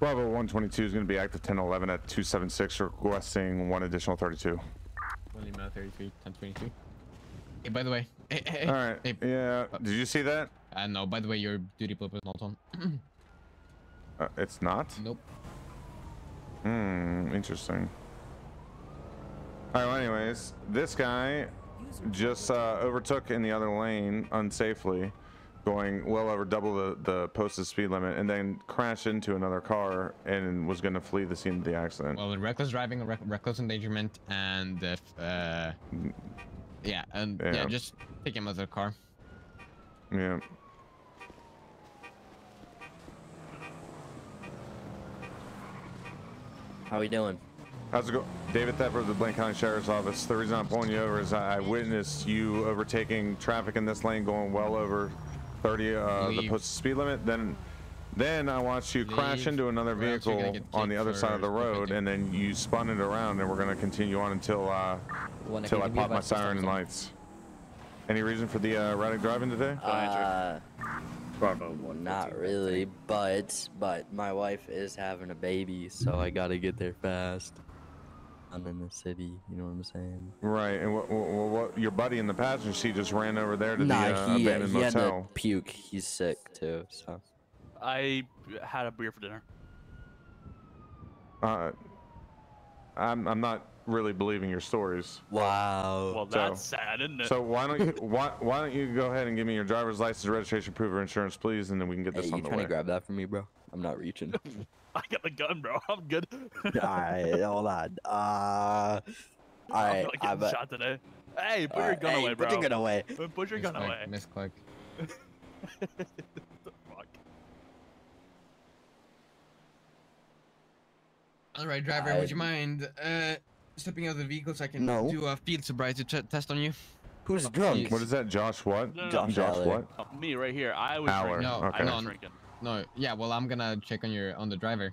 Bravo 122 is going to be active 1011 at 276, requesting one additional 32. Only minute 33, 1023. Hey, by the way. Hey, hey, All right. Hey, Yeah. Did you see that? uh, no, by the way, your duty blip is not on. Uh, it's not. nope. Hmm. Interesting. All right. Well, anyways, this guy just uh, overtook in the other lane unsafely, going well over double the the posted speed limit, and then crashed into another car and was going to flee the scene of the accident. Well, in reckless driving, rec reckless endangerment, and uh, f- uh, yeah, and yeah. Yeah. just take him out of the car. Yeah. How are we doing? How's it going? David Thepper of the Blaine County Sheriff's Office. The reason I'm pulling you over is I I witnessed you overtaking traffic in this lane going well over 30, uh, the posted speed limit. Then, then I watched you crash into another or else you're gonna vehicle on the other side of the road, and then you spun it around, and we're gonna continue on until uh, until I pop my advice this siren and lights. Any reason for the uh, erratic driving today? Uh, Bravo one. not really, but but my wife is having a baby, so I gotta get there fast. I'm in the city, you know what I'm saying? Right, and what, what, what your buddy in the passenger seat just ran over there to nah, the uh, he abandoned he had to puke. He's sick too, so. I had a beer for dinner. Uh, I'm I'm not really believing your stories. Wow. Well, So- that's sad, isn't it? So why don't you why why don't you go ahead and give me your driver's license, registration, proof, or insurance, please, and then we can get hey, this you on the trying way. to grab that for me, bro? I'm not reaching. I got the gun, bro. I'm good. Alright, hold on. Uh. I'm Alright, not I getting bet. shot today. Hey, put your gun hey, away, bro. Put your gun away. Put your gun Misclick, away. misclick. Fuck. All right, driver, would you mind uh stepping out of the vehicle so I can No. do a field sobriety t- test on you? Who's drunk? What is that, Josh? What? No, no, no. Josh Josh what? Oh, me right here. I was Hour. drinking. No, okay. I was no. drinking. No, yeah, well, I'm gonna check on your on the driver.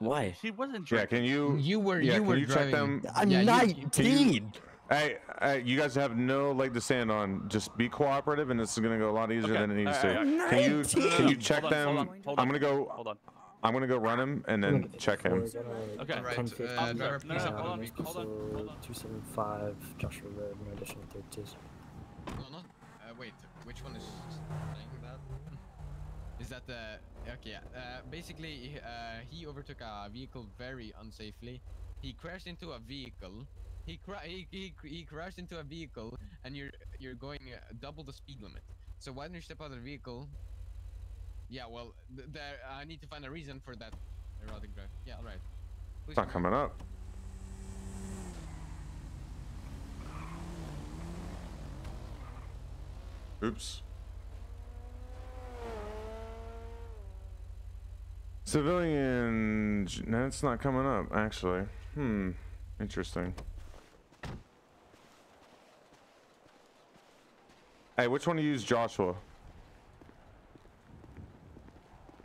Why? He wasn't Yeah, can you? You were yeah, you can were you check them? I'm Yeah, you- 19. Hey, hey, you guys have no leg to stand on. Just be cooperative, and this is gonna go a lot easier Okay, than it needs alright, to. alright. Can you? Can you check Hold on, them? hold on, hold I'm gonna go. Hold on. I'm gonna go run him and then check him. Okay. Right, uh, driver, no, please no, hold on, hold on, hold on. 275 Joshua Road, no additional 32s. No, not. Uh, wait, which one is saying that? Is that the okay? Yeah. Uh, basically, he- uh, he overtook a vehicle very unsafely. He crashed into a vehicle. He, cra- he, he, he crashed into a vehicle, and you're you're going uh, double the speed limit. So why don't you step out of the vehicle? Yeah, well, th- there. I need to find a reason for that erotic drive. Yeah, all right. Please not coming up. Oops. Civilian. j- No, it's not coming up, actually. Hmm. Interesting. Hey, which one do you use, Joshua?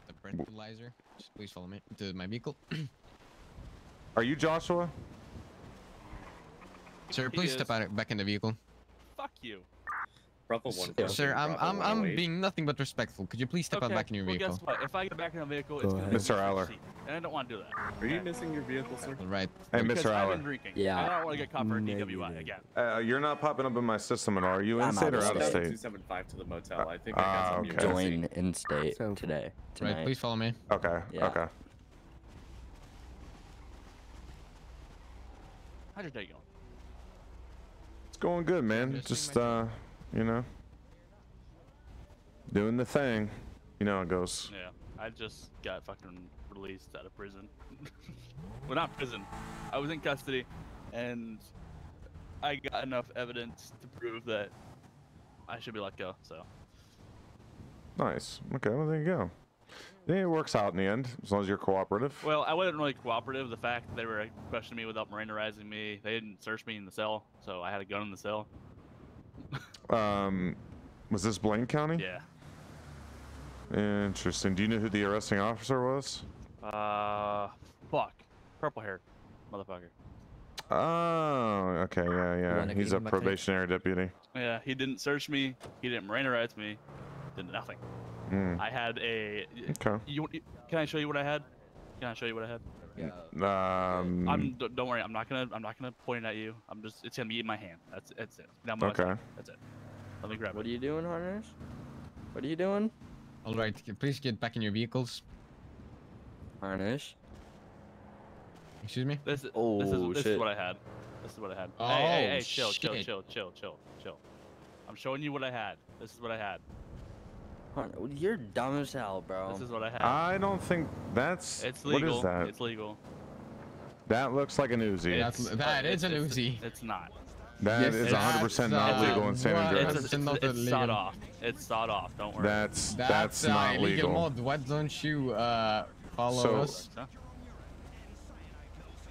The breathalyzer. Just please follow me to my vehicle. Are you Joshua? Sir, please step is. out back in the vehicle. Fuck you. Bravo S- one. Sir, I'm I'm I'm 108. being nothing but respectful. Could you please step out back in your well, vehicle? guess what? If I get back in the vehicle, it's Go gonna ahead. be Mr. a Aller. seat, And I don't want to do that. Are you missing your vehicle, sir? All right. Hey, Because Mr. I've Aller. been drinking. Yeah. I don't want to get caught for a DWI Negative. again. Uh, you're not popping up in my system at all. Are you in I'm state out or out of state. state? 275 to the motel. I think I Ah, got some okay. Join in state So- today. Right, Tonight. please follow me. Okay. Yeah. Okay. How's your day going? It's going good, man. Just Just doing uh, you know, doing the thing. You know how it goes. Yeah, I just got fucking released out of prison. well, not prison. I was in custody, and I got enough evidence to prove that I should be let go. So Nice. Okay. Well, there you go. Yeah, it works out in the end as long as you're cooperative. Well, I wasn't really cooperative. The fact that they were questioning me without Mirandaizing me, they didn't search me in the cell, so I had a gun in the cell. Um, was this Blaine County? Yeah. Interesting. Do you know who the arresting officer was? Uh, fuck. Purple hair, motherfucker. Oh, okay. Yeah, yeah. He's a him tape? probationary deputy. Yeah, he didn't search me. He didn't Mirandaize me. Did nothing. Mm. I had a. Okay. You, can I show you what I had? Can I show you what I had? Yeah. Um, I'm. Don't worry. I'm not gonna. I'm not gonna point it at you. I'm just. It's gonna be in my hand. That's. That's it. Down Okay. That's it. Let me grab What it. are you doing, Harnish? What are you doing? All right, please get back in your vehicles. Harnish. Excuse me. This. is Oh, this is. This is what I had. This is what I had. hey, hey, Oh, hey! Chill, chill, shit. chill, chill, chill, chill. I'm showing you what I had. This is what I had. You're dumb as hell, bro. This is what I had. I don't think that's. it's legal. is that? It's legal. That looks like an Uzi. That's- It's- that uh, is an it's- Uzi. It's, it's not. That Yes, is 100% not that's, uh, legal in San Andreas. It's, It's it's, it's, sawed off. It's sawed off. Don't worry. That's that's, uh, not illegal legal. mod. Why don't you uh follow So- us?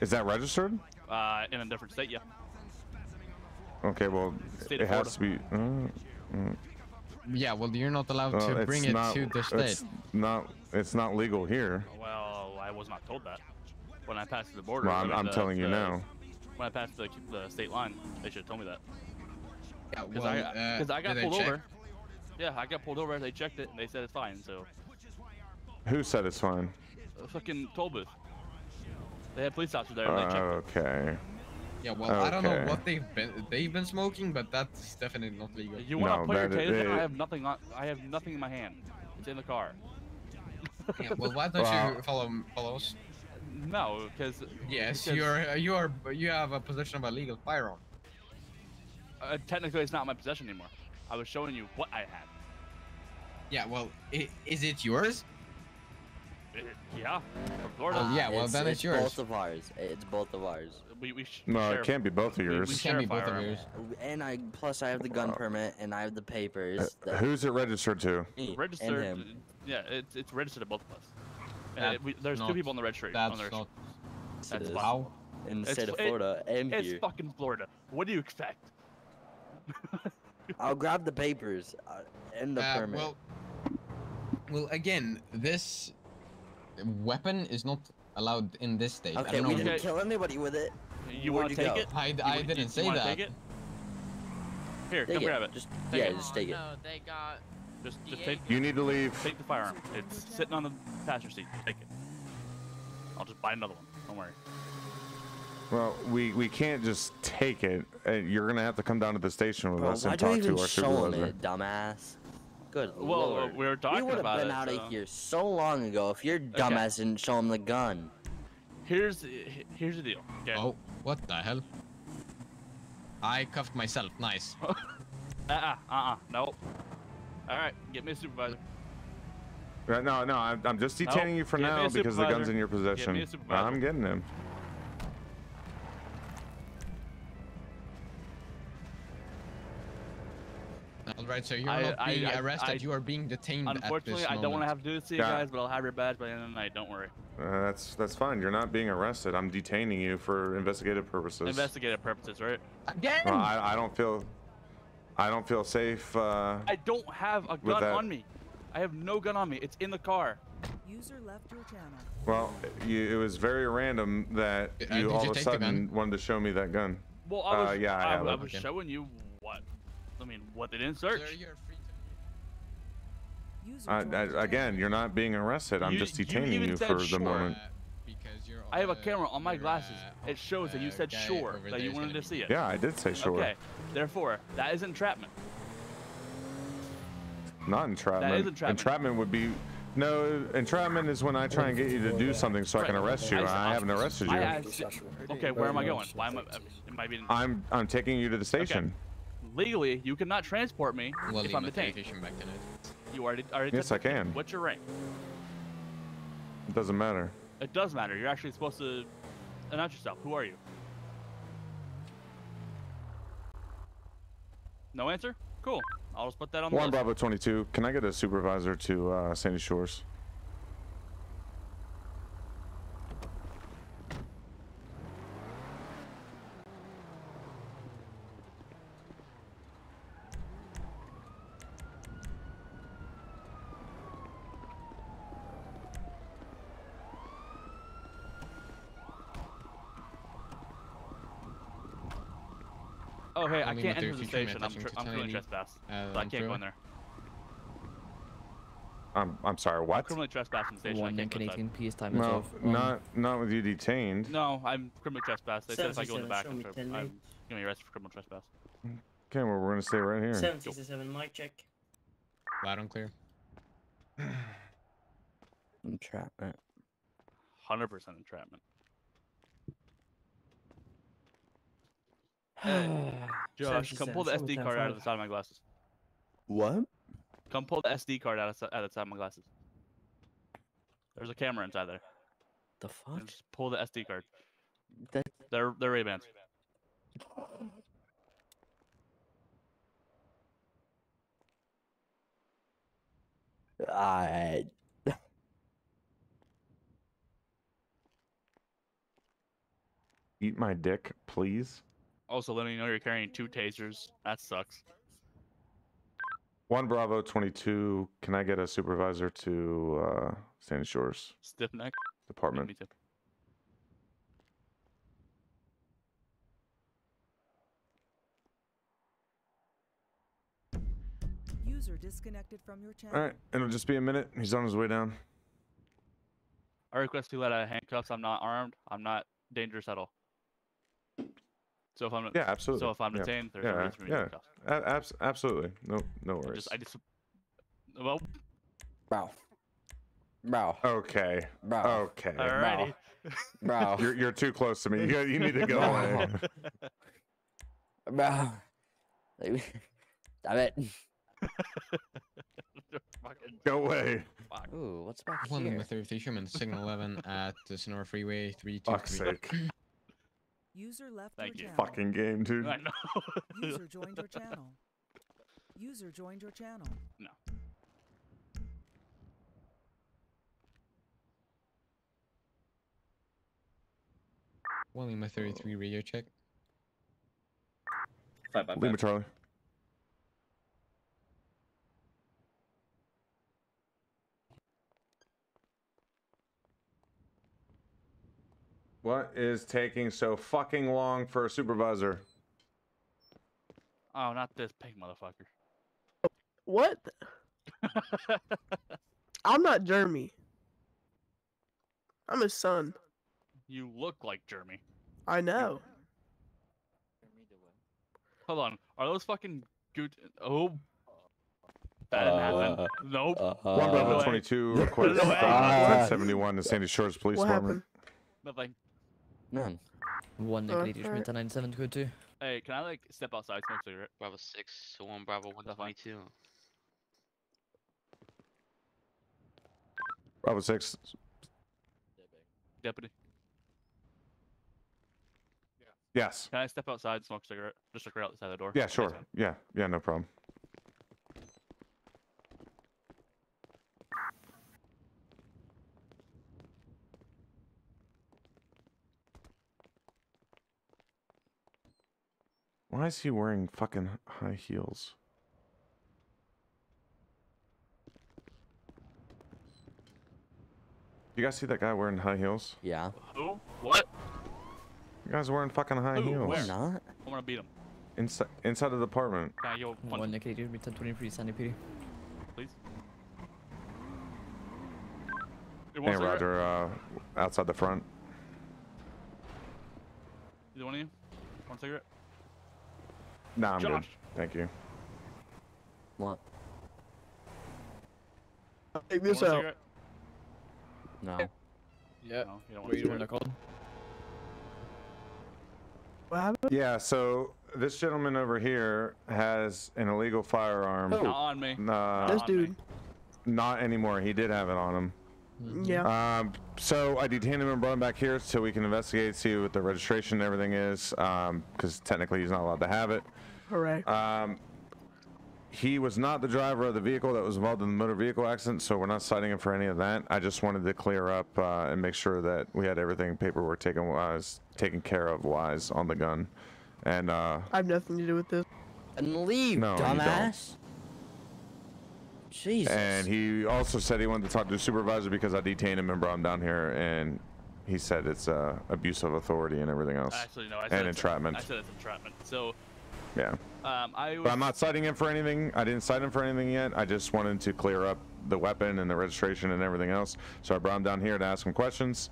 Is that registered? Uh, in a different state, yeah. Okay, well, State it of has to be. Uh, mm, Yeah, well, you're not allowed well, to it's bring it to the It's state. not. It's not legal here. Well, I was not told that. When I passed the border. Well, I I'm, I'm the- telling you the- now. When I passed the, the state line, they should have told me that. Yeah, Because well, I, uh, I got pulled check? over. Yeah, I got pulled over. They checked it and they said it's fine. So, Who said it's fine? a fucking toll booth. They had police officers there and Uh, they checked it. okay. Yeah, well, I don't know what they've been they've been smoking, but that's definitely not legal. You want to No, put your that is- taser? down? I have nothing on. I have nothing in my hand. It's in the car. yeah, well, why don't Well- you follow follow us? No, because Yes, because, you're you are you have a possession of a legal firearm. uh, technically it's not my possession anymore. I was showing you what I had. Yeah, well, i- is it yours? It- yeah, from Florida. Well, yeah, well, it's, then it's yours. both of ours. It's both of ours. we we No, share- it can't be both of we- we yours. It share can be both of yours. And I plus I have the gun Uh, permit and I have the papers. Uh, Who's it registered to? me Registered. And him. Yeah, it's it's registered to both of us. And it- we, there's two people on the registry. That's on the not Yes, that's it is. fine. how. in the state of fu- it- Florida and It's here. fucking Florida. What do you expect? I'll grab the papers uh, and the Uh, permit. well, well, again, this weapon is not allowed in this state. I okay, don't we know. didn't kill anybody with it. You Where'd want to take go? it? I, I wa- didn't you say wanna that. Take it? Here, Take come it. grab it. Just Take yeah, it. just take it. No, they got. Just just take You need to leave. take the firearm. It's sitting on the passenger seat. Take it. I'll just buy another one. Don't worry. Well, we we can't just take it. Uh, You're gonna have to come down to the station with Bro, us and talk to our show him supervisor. it, dumbass? Good Well, uh, lord. we were talking we would have been out so- of here so long ago if your dumbass didn't show him the gun. Here's here's the deal. Okay. Oh, what the hell? I cuffed myself. Nice. Uh uh uh uh. Nope. All right. Get me a supervisor. Right, no, no, I'm, I'm just detaining you for Get now because the gun's in your possession. a supervisor. I'm getting him. All right, so you're I- not being I- arrested. I- you are being detained Unfortunately, at I don't want to have to do this to you Yeah. guys, but I'll have your badge by the end of the night. Don't worry. Uh, that's that's fine. You're not being arrested. I'm detaining you for investigative purposes. Investigative purposes, right? Again. Well, I, I don't feel I don't feel safe. Uh, I don't have a gun on me. I have no gun on me. It's in the car. User left your channel. well, you, it was very random that Uh, you did all you of a sudden wanted to show me that gun. Well, I was, Uh, yeah, I I, I was Okay. showing you what. I mean, what they didn't search. Sir, you're free to- User I, joined your I, again, you're not being arrested. I'm You- just detaining even you for the moment. Uh, because you're, I have a uh, camera on my glasses. It shows that you said guy sure over that you wanted gonna be- see it. Yeah, I did say sure. Okay. Therefore, that is entrapment. Not entrapment. entrapment. Entrapment would be. No, entrapment is when I try and get you to do something so I can arrest you. I- I haven't arrested I you. Okay, where am I going? Why am I? Am I being I'm I'm taking you to the station. Okay. legally? You cannot transport me Well, if leave I'm detained. television back tonight. You already already. Yes, I can. What's your rank? It doesn't matter. It does matter. You're actually supposed to announce yourself. Who are you? No answer? Cool. I'll just put that on the One list. Bravo 22. Can I get a supervisor to uh, Sandy Shores? Oh, hey, I Only can't enter the station. I'm, touching I'm doing 1080, trespass. uh, so I can't go in there. I'm I'm sorry. I'm What? criminally trespassing the station. I One can't go inside. Canadian peace time is No, off. Um, not not with you detained. No, I'm criminally trespassed. They said if I go in the back, show I'm, me tri- 10 I'm gonna be arrested for criminal trespass. Okay, well we're gonna stay right here. 77, mic check. Loud and clear. Entrapment. Hundred percent entrapment. Josh, come pull the SD card out of the side of my glasses. What? Come pull the SD card out of, out of the side of my glasses. There's a camera inside there. The fuck? Just pull the SD card. That They're they're Ray Bans. I. Eat my dick, please. Also, letting you know you're carrying two tasers. That sucks. One Bravo 22. Can I get a supervisor to uh, Sandy Shores Stiff neck. Department? Me too. User disconnected from your channel. All right, it'll just be a minute. He's on his way down. I request you let out of handcuffs. I'm not armed. I'm not dangerous at all. So if I'm Yeah, absolutely. so if I'm yeah. detained, there's no yeah, reason for me yeah. to handcuffs. A- abs- absolutely. No, no I worries. just I just well, wow. Bro. Okay. Bro. Okay. alrighty. Bro. You're you're too close to me. You, you need to go away. Bro. Stop it. Go away. fuck. Ooh, what's back One here? number 33 human, signal 11 at the Senora Freeway Fuck's 323. sake. User left Thank your you. channel. Fucking game, dude. I know. User joined your channel. User joined your channel. No. One my 33 radio check. Five by Lima five. Charlie. What is taking so fucking long for a supervisor? Oh, not this pink motherfucker. What? I'm not Jeremy. I'm his son. you look like Jeremy. I know. Hold on. Are those fucking good? Oh. That didn't happen. Uh, Nope. One Bravo way. 22 request No way. uh, 1071 to Sandy Shores Police What Department. happened? Nothing. None. One Uh, Canadian alright. Schmidt 97 code 2. Hey, can I like step outside, smoke a cigarette? Bravo 6 to 1 Bravo That's fine. 122. Bravo 6. Deputy. Yes. Can I step outside, smoke a cigarette? Just look right out the side of the door. Yeah, sure. Yeah, yeah, no problem. Why is he wearing fucking high heels? You guys see that guy wearing high heels? Yeah. Who? What? You guys wearing fucking high Who? heels Where? Not. I'm gonna beat him. inside inside of the apartment. Can I go punch One him, Canadian Schmidt 1023 Sandy PD. please? Hey, You want a cigarette? Roger, uh, outside the front. Either one of you? One cigarette? Nah, I'm good. Thank you. What? Take this out. cigarette? No. Yeah. No, you don't want What a are you doing cigarette. there, Colin? What happened? Yeah, so this gentleman over here has an illegal firearm. Not on me. Nah, This on me. dude. not anymore. He did have it on him. Yeah. Um, so I detained him and brought him back here so we can investigate, see what the registration and everything is, because technically he's not allowed to have it. Hooray. Um, he was not the driver of the vehicle that was involved in the motor vehicle accident, so we're not citing him for any of that. I just wanted to clear up uh, and make sure that we had everything paperwork taken wise, taken care of wise on the gun. And uh, I have nothing to do with this. And leave, No, you don't. dumbass. Jesus. and he also said he wanted to talk to the supervisor because I detained him and brought him down here, and he said it's uh, abuse of authority and everything else. Actually, no. I said and it's- entrapment. I said it's entrapment. So, Yeah. um, I was. But I'm not citing him for anything. I didn't cite him for anything yet. I just wanted to clear up the weapon and the registration and everything else. So I brought him down here to ask him questions,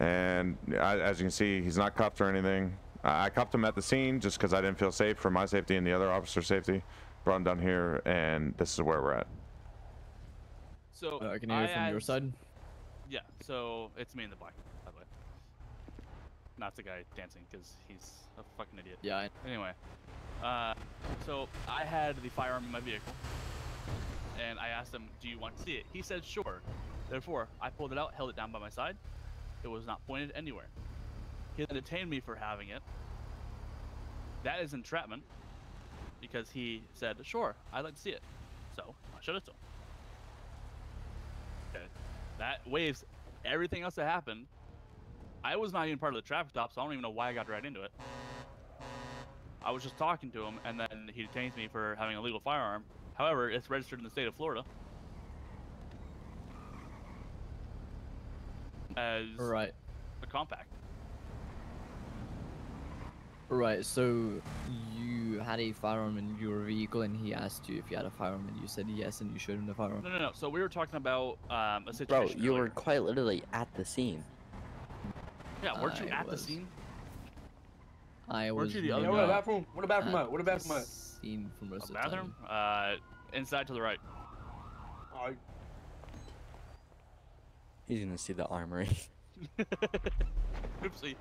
and I, as you can see, he's not cuffed or anything. I I cuffed him at the scene just because I didn't feel safe for my safety and the other officer's safety. Brought him down here, and this is where we're at. So Uh, I can hear it from your side. Yeah, so it's me in the black, by the way. Not the guy dancing, because he's a fucking idiot. Yeah, I, Anyway, uh, so I had the firearm in my vehicle, and I asked him, "Do you want to see it?" He said, "Sure." Therefore, I pulled it out, held it down by my side. It was not pointed anywhere. He then detained me for having it. That is entrapment, because he said, "Sure, I'd like to see it." So I showed it to him. Okay, that waves everything else that happened. I was not even part of the traffic stop, so I don't even know why I got dragged into it. I was just talking to him, and then he detains me for having a legal firearm. However, it's registered in the state of Florida as right. a compact. Right, so had a firearm in your vehicle and he asked you if you had a firearm and you said yes and you showed him the firearm. No, no, no. So we were talking about um, a Bro, situation. you were quite literally at the scene. Yeah, weren't you I at the scene? I Weren't was you the maybe other guy? not bathroom? Where the bathroom at at? Where the bathroom the at? Scene for most A of the bathroom? Uh, inside to the right. Alright. He's gonna see the armory. Oopsie.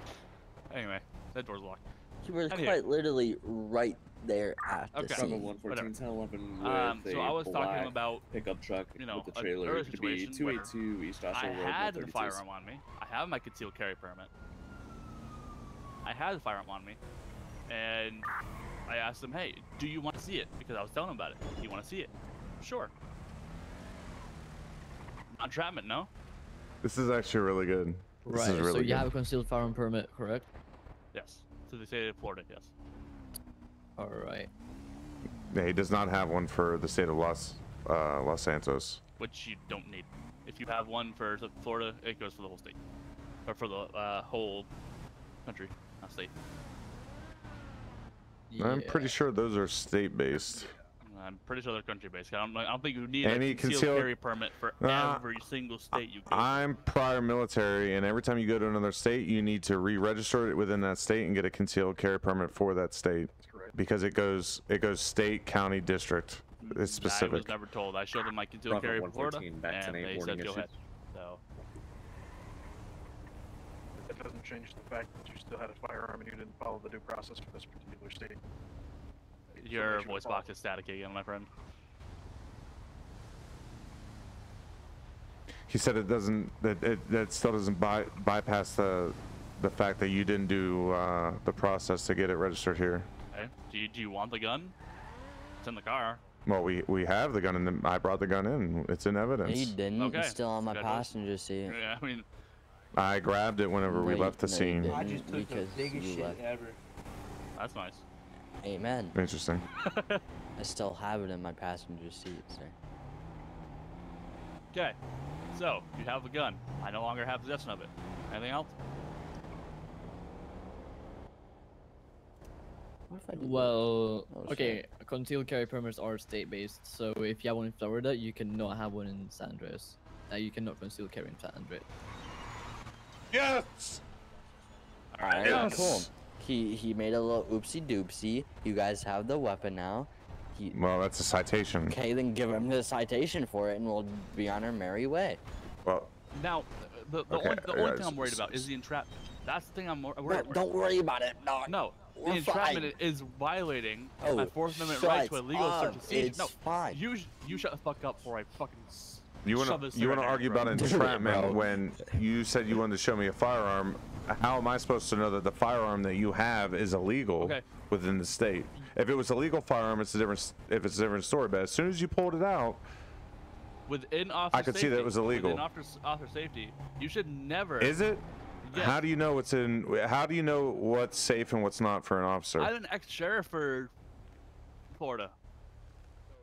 Anyway, that door's locked. You were Anyway. quite literally right there at the Okay. Bravo scene. 114, 1011 with Um, so I was talking about pickup truck you know, with the trailer earlier to be situation where 282 East Joshua I Road. had the firearm on me. I have my concealed carry permit. I had the firearm on me, and I asked him, "Hey, do you want to see it?" Because I was telling him about it. Do You want to see it? Sure. Non-entrapment, no? This is actually really good. This Right, is really so you good. have a concealed firearm permit, correct? Yes. To the state of Florida, yes. Alright. Yeah, he does not have one for the state of Los uh, Los Santos. Which you don't need. If you have one for the- Florida, it goes for the whole state, or for the uh, whole country, not state. I'm pretty sure those are state based. I'm pretty sure they're country based. I don't, I don't think you need Any a concealed, concealed- carry permit for Uh, every single state you go. to. I'm prior military, and every time you go to another state, you need to re-register it within that state and get a concealed carry permit for that state because it goes it goes state, county, district. It's specific. I was specific. never told. I showed them my concealed Bravo carry for Florida, 114, back to and they said go issues. ahead. So That doesn't change the fact that you still had a firearm and you didn't follow the due process for this particular state. your make voice to follow. box is static again, my friend. He said it doesn't that it that still doesn't by, bypass the the fact that you didn't do uh, the process to get it registered here. Okay. Do you, do you want the gun? It's in the car. Well, we we have the gun, and I brought the gun in. It's in evidence. You didn't. Okay, It's still on my passenger seat. Yeah, I mean, I grabbed it whenever we left the no, scene. I just took the biggest shit left. ever. that's nice. Amen. Interesting. I still have it in my passenger seat, sir. Okay. So you have the gun. I no longer have possession of it. Anything else? What if I did Well, Oh, okay, concealed carry permits are state-based, so if you have one in Florida, you cannot have one in San Andreas. Uh, you cannot conceal carry in San Andreas. Yes. All right, Yes. cool. He he made a little oopsie doopsie. You guys have the weapon now. He, Well, that's a citation. okay, then give him the citation for it, and we'll be on our merry way. Well, Now, the, the Okay, only, the yeah, only thing I'm worried about is the entrapment. That's the thing I'm worried about. don't worry about it. No, No, the We're entrapment fine. is violating Oh, my Fourth Amendment right to a legal search and seizure. It's no, fine. you you shut the fuck up before I fucking. you want shove to this you want to cigarette argue down your about throat. Do it, entrapment when you said you wanted to show me a firearm? How am I supposed to know that the firearm that you have is illegal Okay. within the state? If it was a legal firearm, it's a different. If it's a different story. But as soon as you pulled it out, Within officer I could see safety, that it was illegal. Within officer, officer safety, you should never. is it? Yes. How do you know what's in? How do you know what's safe and what's not for an officer? I'm an ex-sheriff for Florida.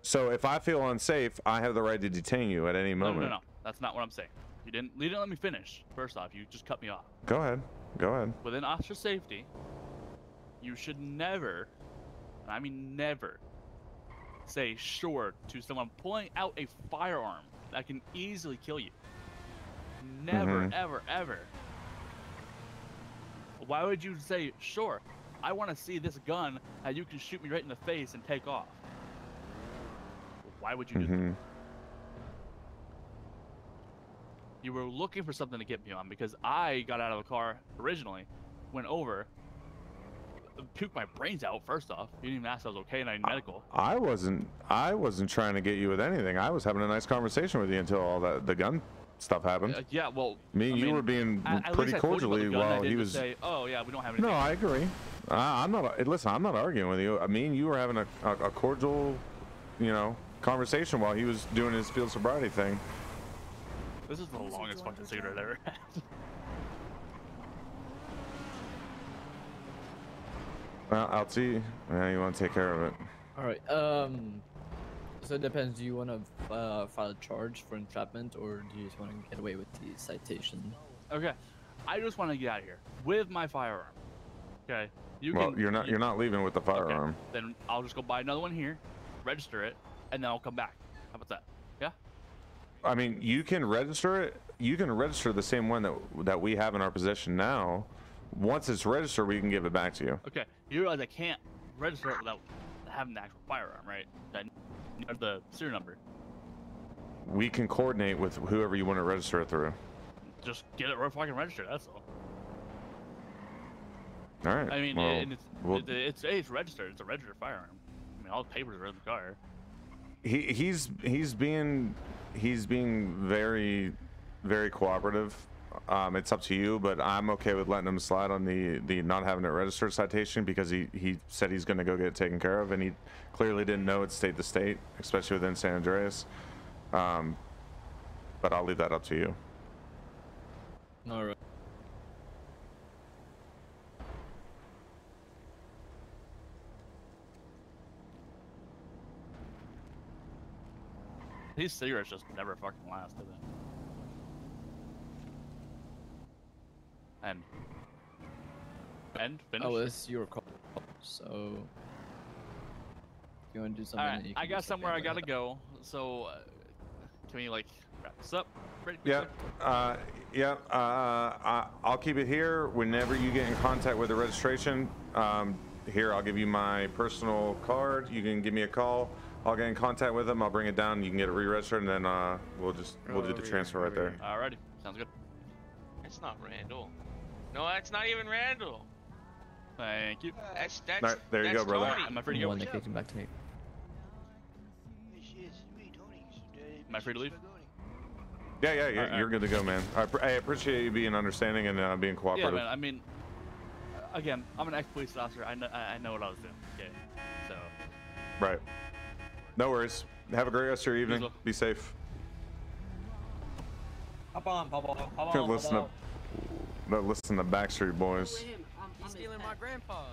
So if I feel unsafe, I have the right to detain you at any moment. no, no, no. That's not what I'm saying. You didn't. You didn't let me finish. First off, you just cut me off. Go ahead. Go ahead. Within officer safety, you should never, and I mean never, say sure to someone pulling out a firearm that can easily kill you. Never, Mhm. ever, ever. Why would you say, sure, I want to see this gun that you can shoot me right in the face and take off? Why would you do that? hmm You were looking for something to get me on because I got out of the car originally, went over, puked my brains out first off. You didn't even ask if I was okay and I need medical. I wasn't. I wasn't trying to get you with anything. I was having a nice conversation with you until all that the gun stuff happened. Uh, yeah, well, Me and I you mean, were being at- at pretty least I told you about the cordially gun, while he was. say, "Oh yeah, we don't have anything." No, I agree. I, I'm not. Listen, I'm not arguing with you. I mean, you were having a, a, a cordial, you know, conversation while he was doing his field sobriety thing. This is the longest fucking cigarette I've ever had. Well, I'll see. Yeah, you want to take care of it. All right. Um. So it depends. Do you want to uh, file a charge for entrapment, or do you just want to get away with the citation? okay, I just want to get out of here with my firearm. Okay, you well, can. you're not. you- You're not leaving with the firearm. okay, firearm. Then I'll just go buy another one here, register it, and then I'll come back. How about that? Yeah. I mean, you can register it. You can register the same one that that we have in our possession now. Once it's registered, we can give it back to you. Okay. You realize I can't register it without having the actual firearm, right? That or the serial number. We can coordinate with whoever you want to register it through. Just get it fucking registered. That's all. All right. I mean, well, and it's, we'll- it- it's it's registered. It's a registered firearm. I mean, all the papers are in the car. he he's he's being he's being very very cooperative. Um, it's up to you, but I'm okay with letting him slide on the the not having it registered citation because he he said he's going to go get it taken care of, and he clearly didn't know it's state to state, especially within San Andreas. Um, but I'll leave that up to you. All right. These cigarettes just never fucking last, do they? And and finish. Oh, it's your call. So. You want to do something? All right, I got somewhere I gotta ahead. go. So, uh, can we like wrap this up? Ready? Yeah, uh, yeah. Uh, I, I'll keep it here. Whenever you get in contact with the registration, um, here I'll give you my personal card. You can give me a call. I'll get in contact with them. I'll bring it down. You can get it re-registered, and then uh, we'll just we'll do the transfer right there. Alrighty, sounds good. It's not Randall. No, that's not even Randall. Thank you. That's that's. Alright, there you that's go, brother. Tony. Am I free to The go? one that kicked him back to me. Am I free to leave? Yeah, yeah, you're, Alright, you're good to go, man. I, I appreciate you being understanding and uh, being Yeah, cooperative. man. I mean, uh, again, I'm an ex-police officer. I know I I know what I was doing. Okay, so Right. No worries. Have a great rest of your evening. Be safe. Hop on, Pablo. Hop Listen to, no, listen to Backstreet Boys. He's stealing my grandpa.